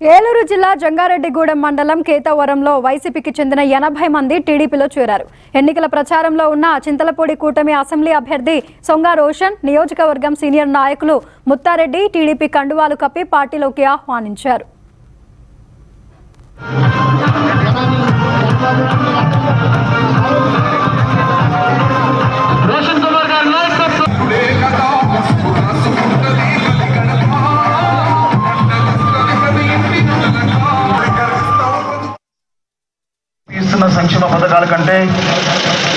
ఏలూరు జిల్లా జంగారెడ్డిగూడెం మండలం కేతవరంలో వైసీపీకి చెందిన ఎనభై మంది టీడీపీలో చేరారు. ఎన్నికల ప్రచారంలో ఉన్న చింతలపూడి కూటమి అసెంబ్లీ అభ్యర్థి సొంగా రోషన్ నియోజకవర్గం సీనియర్ నాయకులు ముత్తారెడ్డి టీడీపీ కండువాలు కప్పి పార్టీలోకి ఆహ్వానించారు. ఉన్న సంక్షేమ పథకాల కంటే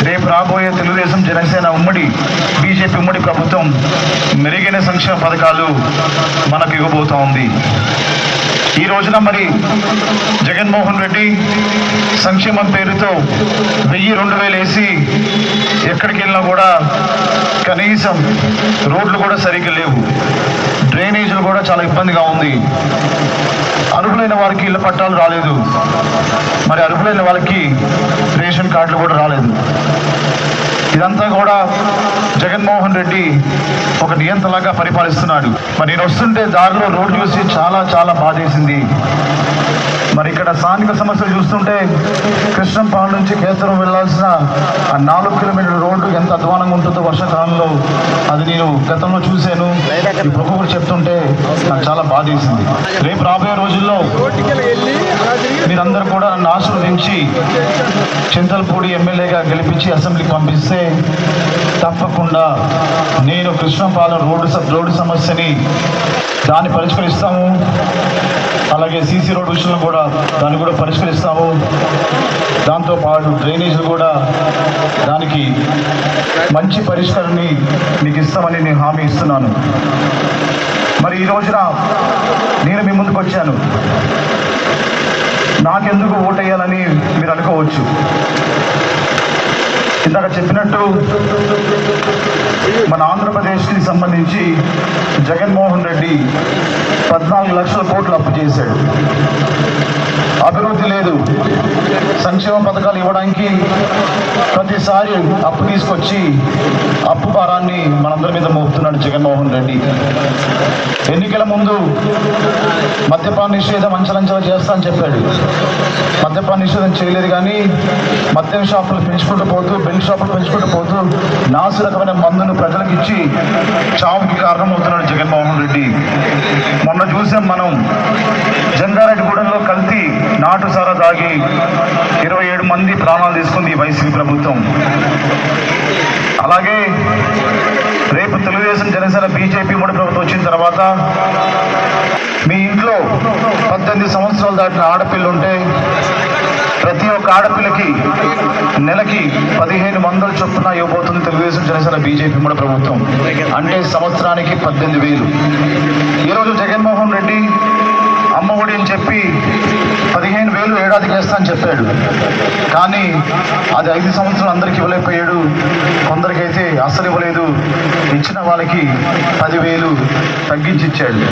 రేపు రాబోయే తెలుగుదేశం జనసేన ఉమ్మడి బీజేపీ ఉమ్మడి ప్రభుత్వం మెరుగైన సంక్షేమ పథకాలు మనకు ఇవ్వబోతా ఉంది. ఈ రోజున మరి జగన్మోహన్ రెడ్డి సంక్షేమం పేరుతో వెయ్యి రెండు వేలు వేసి ఎక్కడికి వెళ్ళినా కూడా కనీసం రోడ్లు కూడా సరిగ్గా లేవు. డ్రైనేజీలు కూడా చాలా ఇబ్బందిగా ఉంది. అర్హులైన వారికి ఇళ్ళ పట్టాలు రాలేదు. మరి అర్హులైన వాళ్ళకి రేషన్ కార్డులు కూడా రాలేదు. ఇదంతా కూడా జగన్మోహన్ రెడ్డి ఒక నియంత్రలాగా పరిపాలిస్తున్నాడు. మరి నేను వస్తుంటే దారిలో రోడ్డు చూసి చాలా చాలా బాధేసింది. మరి ఇక్కడ స్థానిక సమస్యలు చూస్తుంటే కృష్ణంపాడు నుంచి కేసరం వెళ్ళాల్సిన ఆ నాలుగు కిలోమీటర్ల రోడ్డు ఎంత అధ్వానంగా ఉంటుందో వర్షాకాలంలో అది నేను గతంలో చూశాను. ఈ చెప్తుంటే నాకు చాలా బాధేసింది. రేపు రాబోయే రోజుల్లో మీరందరూ కూడా నన్ను ఆశీర్వదించి చింతలపూడి ఎమ్మెల్యేగా గెలిపించి అసెంబ్లీకి పంపిస్తే తప్పకుండా నేను కృష్ణపాలెం రోడ్డు రోడ్డు సమస్యని దాన్ని పరిష్కరిస్తాము. అలాగే సీసీ రోడ్ విషయంలో కూడా దాన్ని కూడా పరిష్కరిస్తాము. దాంతోపాటు డ్రైనేజీలు కూడా దానికి మంచి పరిష్కారాన్ని మీకు ఇస్తామని నేను హామీ ఇస్తున్నాను. మరి ఈ రోజున నేను మీ ముందుకు వచ్చాను. నాకెందుకు ఓటేయాలని మీరు అనుకోవచ్చు. ఇందాక చెప్పినట్టు మన ఆంధ్రప్రదేశ్కి సంబంధించి జగన్మోహన్ రెడ్డి పద్నాలుగు లక్షల కోట్లు అప్పు చేశాడు. అభివృద్ధి లేదు. సంక్షేమ పథకాలు ఇవ్వడానికి ప్రతిసారి అప్పు తీసుకొచ్చి అప్పు భారాన్ని మనందరి మీద మోపుతున్నాడు జగన్మోహన్ రెడ్డి. ఎన్నికల ముందు మద్యపాన నిషేధం అంచలంచలు చేస్తా అని చెప్పాడు. మద్యపాన నిషేధం చేయలేదు కానీ మద్యం షాపులు పెంచుకుంటూ పోతూ బెల్ట్ షాపులు పెంచుకుంటూ పోతూ నాసు రకమైన మందును ప్రజలకు ఇచ్చి చావుకి కారణమవుతున్నాడు జగన్మోహన్ రెడ్డి. మొన్న చూసాం మనం జంగారెడ్డి నాటు సారా తాగి ఇరవై ఏడు మంది ప్రాణాలు తీసుకుంది ఈ వైసీపీ ప్రభుత్వం. అలాగే రేపు తెలుగుదేశం జనసేన బీజేపీ మూడు ప్రభుత్వం వచ్చిన తర్వాత మీ ఇంట్లో పద్దెనిమిది సంవత్సరాలు దాటిన ఆడపిల్లు ఉంటే ప్రతి ఒక్క ఆడపిల్లకి నెలకి పదిహేను వందల చొప్పున ఇవ్వబోతుంది తెలుగుదేశం జనసేన బీజేపీ మూడు ప్రభుత్వం. అంటే సంవత్సరానికి పద్దెనిమిది వేలు. ఈరోజు జగన్మోహన్ రెడ్డి అమ్మఒడి అని చెప్పి ఏడాదికి వేస్తా అని చెప్పాడు. కానీ అది ఐదు సంవత్సరాలు అందరికి ఇవ్వలేకపోయాడు. కొందరికైతే అస్సలు ఇవ్వలేదు. ఇచ్చిన వాళ్ళకి పదివేలు తగ్గించి ఇచ్చాడు.